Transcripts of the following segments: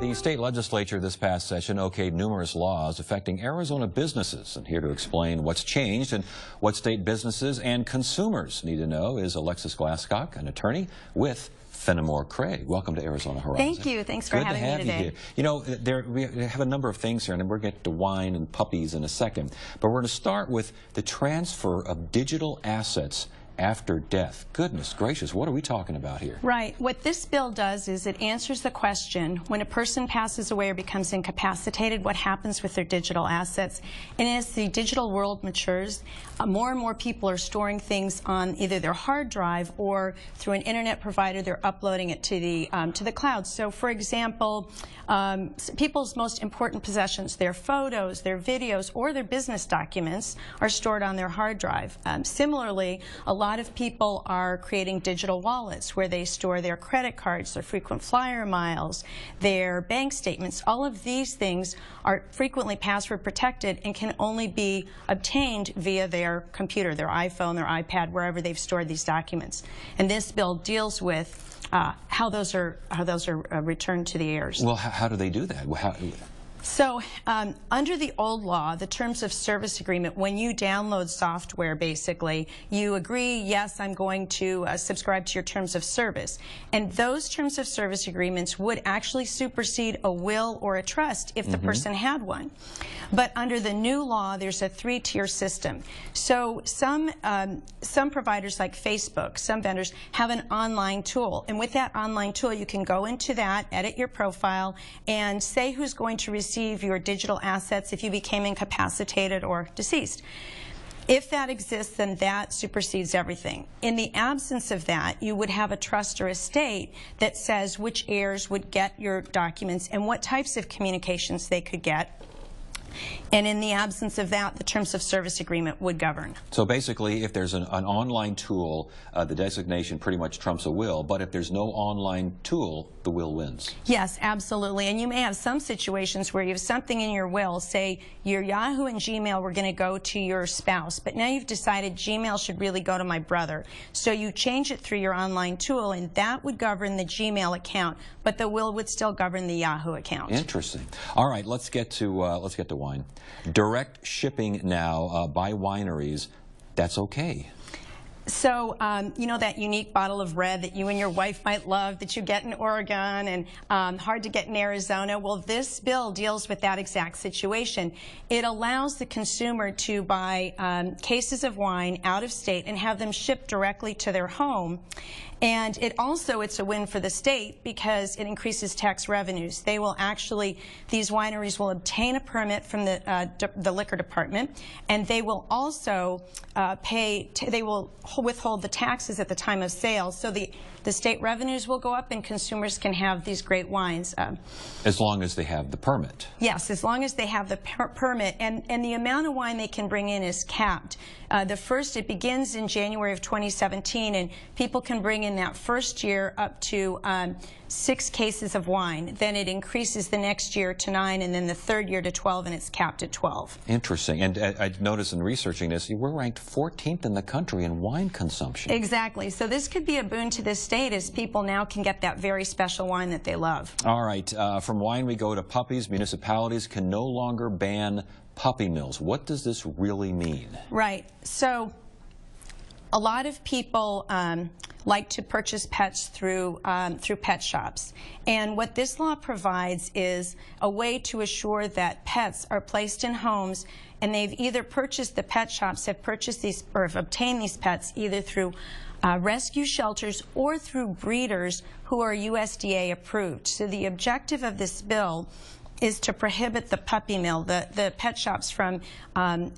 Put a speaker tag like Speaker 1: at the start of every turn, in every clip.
Speaker 1: The state legislature this past session okayed numerous laws affecting Arizona businesses. And here to explain what's changed and what state businesses and consumers need to know is Alexis Glascock, an attorney with Fennemore Craig. Welcome to Arizona Horizon.
Speaker 2: Thank you. Thanks for
Speaker 1: Good
Speaker 2: having
Speaker 1: to have
Speaker 2: me
Speaker 1: you here. You know, there, we have a number of things here, and we're going to get to wine and puppies in a second. But we're going to start with the transfer of digital assets after death. Goodness gracious, what are we talking about here?
Speaker 2: Right. What this bill does is it answers the question when a person passes away or becomes incapacitated, what happens with their digital assets? And as the digital world matures, uh, more and more people are storing things on either their hard drive or through an internet provider, they're uploading it to the um, to the cloud. So, for example, um, people's most important possessions, their photos, their videos, or their business documents, are stored on their hard drive. Um, similarly, a lot of people are creating digital wallets where they store their credit cards, their frequent flyer miles, their bank statements. All of these things are frequently password protected and can only be obtained via their computer, their iPhone, their iPad, wherever they've stored these documents. And this bill deals with uh, how those are how those are uh, returned to the heirs.
Speaker 1: Well, how, how do they do that? How,
Speaker 2: so um, under the old law, the terms of service agreement, when you download software, basically, you agree, yes, I'm going to uh, subscribe to your terms of service. And those terms of service agreements would actually supersede a will or a trust if the
Speaker 1: Mm-hmm.
Speaker 2: person had one. But under the new law, there's a three-tier system. So some, um, some providers like Facebook, some vendors, have an online tool. And with that online tool, you can go into that, edit your profile, and say who's going to receive your digital assets if you became incapacitated or deceased. If that exists, then that supersedes everything. In the absence of that, you would have a trust or estate that says which heirs would get your documents and what types of communications they could get. And in the absence of that, the terms of service agreement would govern.
Speaker 1: So basically, if there's an, an online tool, uh, the designation pretty much trumps a will. But if there's no online tool, the will wins.
Speaker 2: Yes, absolutely. And you may have some situations where you have something in your will, say your Yahoo and Gmail were going to go to your spouse, but now you've decided Gmail should really go to my brother. So you change it through your online tool, and that would govern the Gmail account, but the will would still govern the Yahoo account.
Speaker 1: Interesting. All right, let's get to uh, let's get to wine. Direct shipping now uh, by wineries. That's okay.
Speaker 2: So, um, you know that unique bottle of red that you and your wife might love that you get in Oregon and um, hard to get in Arizona? Well, this bill deals with that exact situation. It allows the consumer to buy um, cases of wine out of state and have them shipped directly to their home. And it also, it's a win for the state because it increases tax revenues. They will actually, these wineries will obtain a permit from the, uh, the liquor department, and they will also uh, pay, they will withhold the taxes at the time of sale. So the, the state revenues will go up and consumers can have these great wines. Uh,
Speaker 1: As long as they have the permit.
Speaker 2: Yes, as long as they have the per permit. And, and the amount of wine they can bring in is capped. Uh, the first, it begins in January of 2017, and people can bring in that first year up to um, six cases of wine. Then it increases the next year to nine, and then the third year to 12, and it's capped at 12.
Speaker 1: Interesting. And uh, I noticed in researching this, we're ranked 14th in the country in wine consumption.
Speaker 2: Exactly. So this could be a boon to this state as people now can get that very special wine that they love.
Speaker 1: All right. Uh, from wine, we go to puppies. Municipalities can no longer ban puppy mills. What does this really mean?
Speaker 2: Right. So a lot of people um, like to purchase pets through um, through pet shops, and what this law provides is a way to assure that pets are placed in homes, and they've either purchased the pet shops have purchased these or have obtained these pets either through uh, rescue shelters or through breeders who are USDA approved. So the objective of this bill is to prohibit the puppy mill, the, the pet shops from um,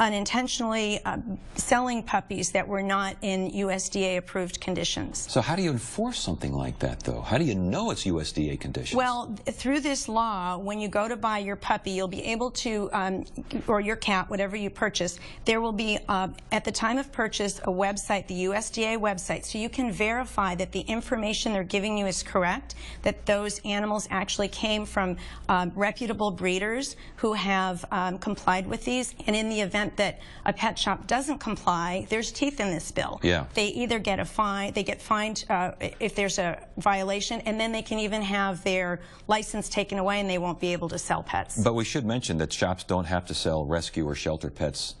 Speaker 2: unintentionally uh, selling puppies that were not in USDA approved conditions.
Speaker 1: So how do you enforce something like that, though? How do you know it's USDA conditions?
Speaker 2: Well, through this law, when you go to buy your puppy, you'll be able to, um, or your cat, whatever you purchase, there will be, uh, at the time of purchase, a website, the USDA website, so you can verify that the information they're giving you is correct, that those animals actually came from um, reputable breeders who have um, complied with these, and in the event extent that a pet shop doesn't comply, there's teeth in this bill.
Speaker 1: Yeah.
Speaker 2: They either get a fine, they get fined uh, if there's a violation, and then they can even have their license taken away and they won't be able to sell pets.
Speaker 1: But we should mention that shops don't have to sell rescue or shelter pets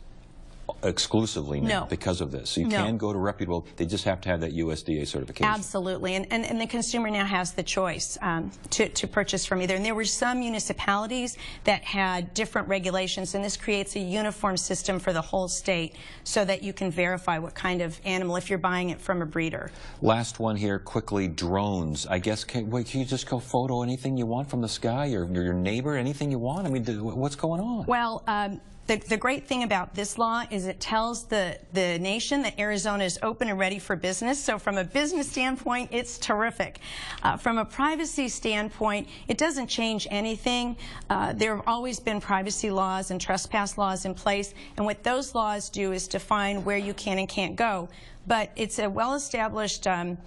Speaker 1: exclusively now
Speaker 2: No.
Speaker 1: because of this. So you
Speaker 2: No.
Speaker 1: can go to reputable, they just have to have that USDA certification.
Speaker 2: Absolutely, and, and, and the consumer now has the choice um, to, to purchase from either. And there were some municipalities that had different regulations, and this creates a uniform system for the whole state so that you can verify what kind of animal if you're buying it from a breeder.
Speaker 1: Last one here, quickly, drones. I guess, can, wait, can you just go photo anything you want from the sky, your, your neighbor, anything you want? I mean, what's going on?
Speaker 2: Well, um, the, the great thing about this law is it tells the, the nation that Arizona is open and ready for business. So from a business standpoint, it's terrific. Uh, from a privacy standpoint, it doesn't change anything. Uh, there have always been privacy laws and trespass laws in place, and what those laws do is define where you can and can't go. But it's a well-established um,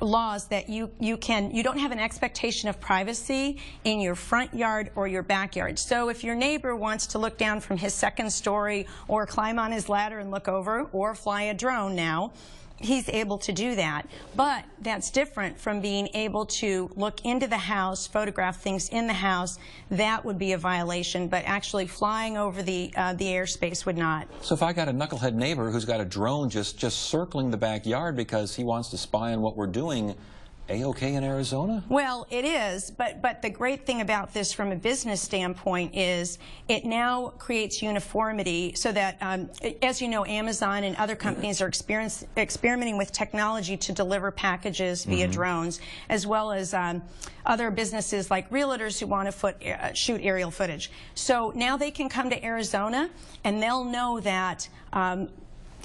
Speaker 2: laws that you, you can, you don't have an expectation of privacy in your front yard or your backyard. So if your neighbor wants to look down from his second story or climb on his ladder and look over or fly a drone now, he's able to do that. But that's different from being able to look into the house, photograph things in the house. That would be a violation, but actually flying over the, uh, the airspace would not.
Speaker 1: So if I got a knucklehead neighbor who's got a drone just, just circling the backyard because he wants to spy on what we're doing, A-OK in Arizona?
Speaker 2: Well, it is, but, but the great thing about this from a business standpoint is it now creates uniformity so that, um, as you know, Amazon and other companies are experience, experimenting with technology to deliver packages via drones, as well as um, other businesses like realtors who want to foot, uh, shoot aerial footage. So now they can come to Arizona and they'll know that um,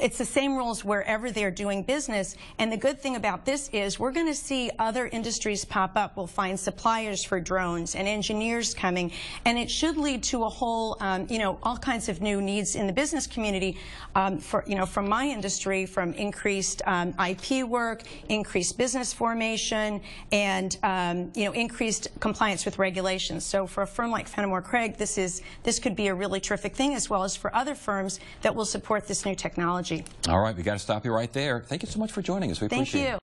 Speaker 2: it's the same rules wherever they're doing business. And the good thing about this is we're going to see other industries pop up. We'll find suppliers for drones and engineers coming. And it should lead to a whole, um, you know, all kinds of new needs in the business community um, for, you know, from my industry, from increased um, IP work, increased business formation, and, um, you know, increased compliance with regulations. So for a firm like Fennemore Craig, this is, this could be a really terrific thing as well as for other firms that will support this new technology.
Speaker 1: All right, we got to stop you right there. Thank you so much for joining us. We
Speaker 2: Thank
Speaker 1: appreciate it.
Speaker 2: you.